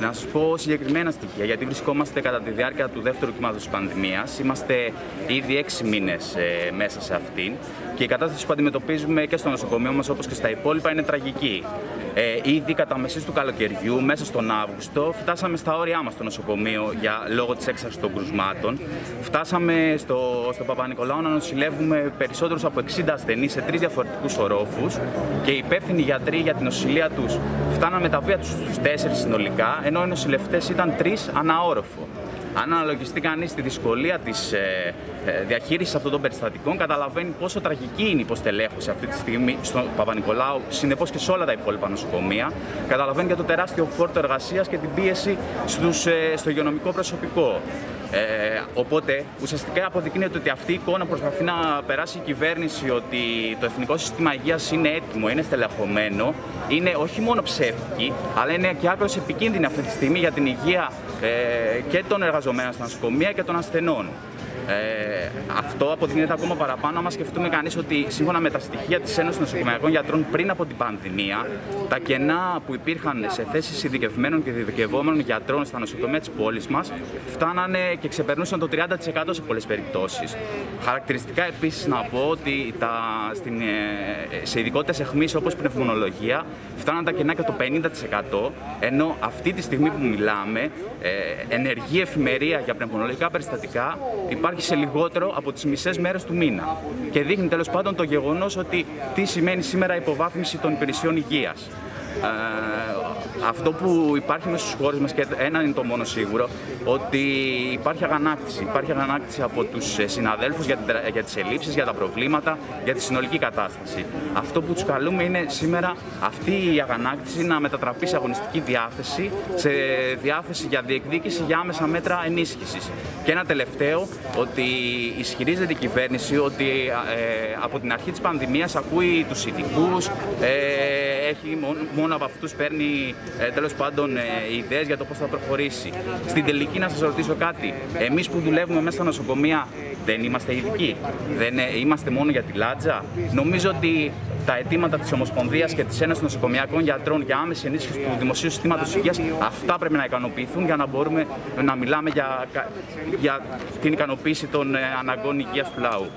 Να σα πω συγκεκριμένα στοιχεία, γιατί βρισκόμαστε κατά τη διάρκεια του δεύτερου κύματος της πανδημίας. Είμαστε ήδη έξι μήνες ε, μέσα σε αυτήν και η κατάσταση που αντιμετωπίζουμε και στο νοσοκομείο μας, όπως και στα υπόλοιπα, είναι τραγική. Ε, ήδη κατά μεσής του καλοκαιριού, μέσα στον Αύγουστο, φτάσαμε στα όρια μας στο νοσοκομείο για λόγω της έξαρσης των κρουσμάτων. Φτάσαμε στο, στο Παπα-Νικολάου να νοσηλεύουμε περισσότερους από 60 ασθενείς σε τρεις διαφορετικούς ορόφους και οι υπεύθυνοι γιατροί για την νοσηλεία τους φτάναμε τα βία τους στους τέσσερις συνολικά, ενώ οι νοσηλευτές ήταν τρεις αναόροφο. Αν αναλογιστεί κανείς τη δυσκολία της ε, ε, διαχείρισης αυτών των περιστατικών, καταλαβαίνει πόσο τραγική είναι η υποστελέχωση αυτή τη στιγμή στον Παπα-Νικολάου, συνεπώς και σε όλα τα υπόλοιπα νοσοκομεία. Καταλαβαίνει και το τεράστιο φόρτο εργασίας και την πίεση στους, ε, στο υγειονομικό προσωπικό. Ε, οπότε ουσιαστικά αποδεικνύεται ότι αυτή η εικόνα προσπαθεί να περάσει η κυβέρνηση ότι το Εθνικό Σύστημα Υγείας είναι έτοιμο, είναι στελεχωμένο, είναι όχι μόνο ψεύτικη, αλλά είναι και άκρως επικίνδυνη αυτή τη στιγμή για την υγεία ε, και των εργαζομένων στα νοσοκομεία και των ασθενών. Ε, αυτό αποδεικνύεται ακόμα παραπάνω, άμα σκεφτούμε κανείς ότι σύμφωνα με τα στοιχεία της Ένωσης Νοσοκομιακών Γιατρών πριν από την πανδημία, τα κενά που υπήρχαν σε θέσεις ειδικευμένων και ειδικευόμενων γιατρών στα νοσοκομεία της πόλης μας φτάνανε και ξεπερνούσαν το 30% σε πολλές περιπτώσεις. Χαρακτηριστικά επίσης να πω ότι τα, στην, ε, σε ειδικότητες αιχμή όπως πνευμονολογία φτάναν τα κενά και το 50%, ενώ αυτή τη στιγμή που μιλάμε, ε, ενεργή εφημερία για πνευμονολογικά περιστατικά υπάρχει σε λιγότερο από τις μισές μέρες του μήνα. Και δείχνει τέλος πάντων το γεγονός ότι τι σημαίνει σήμερα υποβάθμιση των υπηρεσιών υγείας. Ε, αυτό που υπάρχει μέσα στους χώρους μας και ένα είναι το μόνο σίγουρο, ότι υπάρχει αγανάκτηση. Υπάρχει αγανάκτηση από τους ε, συναδέλφους για, για τις ελλείψεις, για τα προβλήματα, για τη συνολική κατάσταση. Αυτό που τους καλούμε είναι σήμερα αυτή η αγανάκτηση να μετατραπεί σε αγωνιστική διάθεση, σε διάθεση για διεκδίκηση για άμεσα μέτρα ενίσχυσης. Και ένα τελευταίο, ότι ισχυρίζεται η κυβέρνηση ότι ε, από την αρχή της πανδημίας ακούει τους ειδικούς, ε, έχει, μόνο, από αυτούς παίρνει ε, τέλος πάντων ε, ιδέες για το πώς θα προχωρήσει. Στην τελική, να σας ρωτήσω κάτι. Εμείς που δουλεύουμε μέσα στα νοσοκομεία, δεν είμαστε ειδικοί; Δεν ε, είμαστε μόνο για τη λάτζα; Νομίζω ότι τα αιτήματα της Ομοσπονδίας και της Ένωσης Νοσοκομιακών Γιατρών για άμεση ενίσχυση του δημοσίου συστήματος υγείας, αυτά πρέπει να ικανοποιηθούν για να μπορούμε να μιλάμε για, για την ικανοποίηση των ε, αναγκών υγείας του λαού.